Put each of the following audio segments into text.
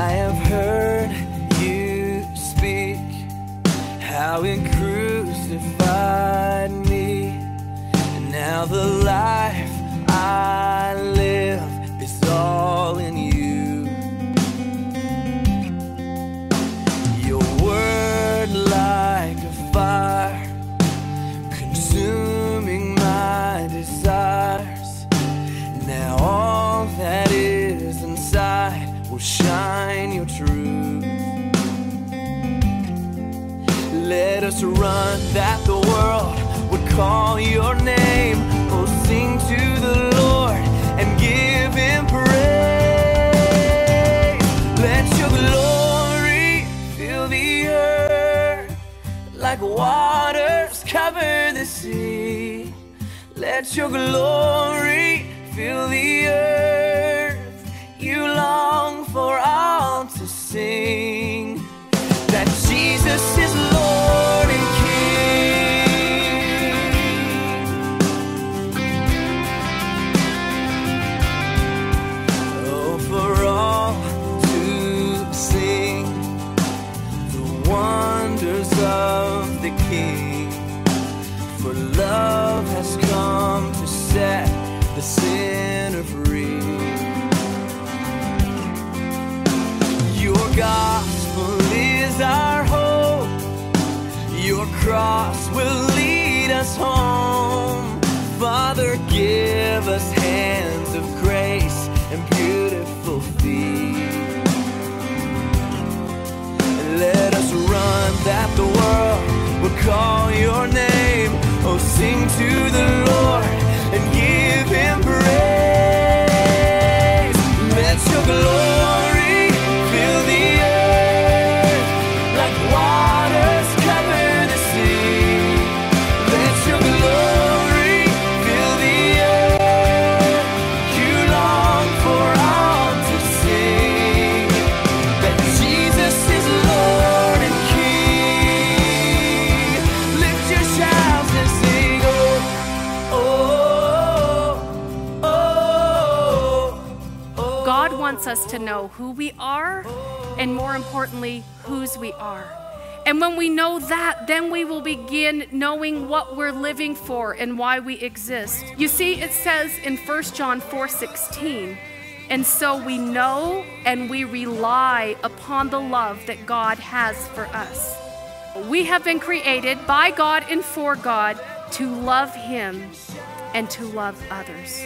I have heard you speak how it crucified me. And now the life I live is all in you. Your word like a fire, consuming my desires. Now all that is inside will shine. Let us run that the world would call your name. Oh, sing to the Lord and give him praise. Let your glory fill the earth like waters cover the sea. Let your glory fill the earth. You the sinner free. Your gospel is our hope. Your cross will lead us home. Father, give us hands of grace and beautiful feet. And let us run that the world will call your name. Oh, sing to the Lord wants us to know who we are and more importantly, whose we are. And when we know that, then we will begin knowing what we're living for and why we exist. You see, it says in 1 John 4:16, and so we know and we rely upon the love that God has for us. We have been created by God and for God to love Him and to love others.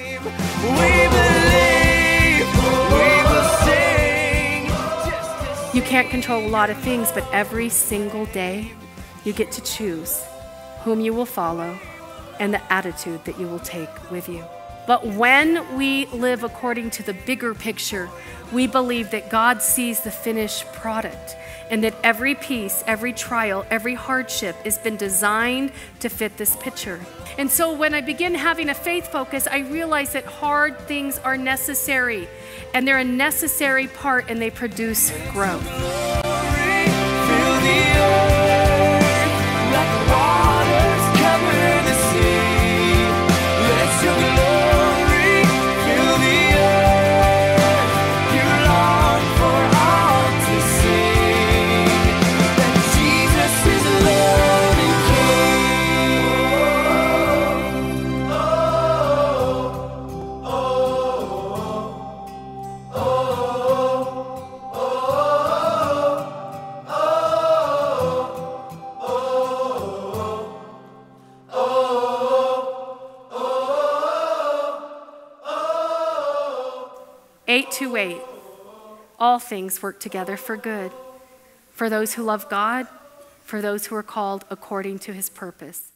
Can't control a lot of things, but every single day you get to choose whom you will follow and the attitude that you will take with you. But when we live according to the bigger picture, we believe that God sees the finished product and that every piece, every trial, every hardship has been designed to fit this picture. And so when I begin having a faith focus, I realize that hard things are necessary and they're a necessary part and they produce growth. 8 to 8. All things work together for good for those who love God, for those who are called according to his purpose.